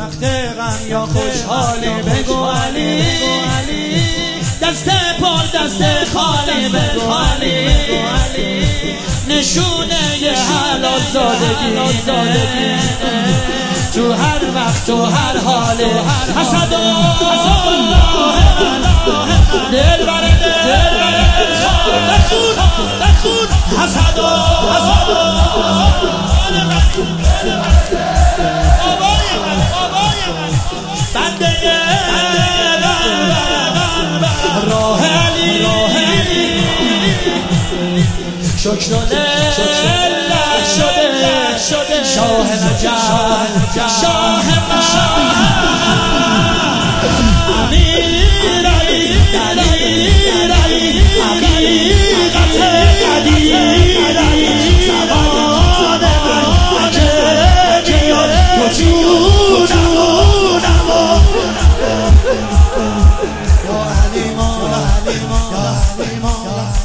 وقت غم یا خوشحالی بگو علی. دست دست خالی بگو علی نشونه یه حلال زادگی تو هر وقت تو هر حال حسد دل بر دل نخون نخون حسد بنده شکرانه شده شده شاه نجل شاه من امیر علی علی حقیقت قدیر علی زبان من که بیاد وجودم یا علی مولا علی مولا یا علی مولا